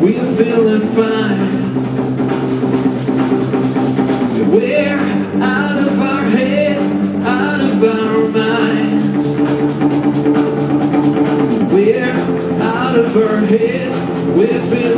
we're feeling fine. We're out of our heads, out of our minds. We're out of our heads, we're feeling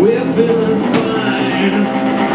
We're feeling fine.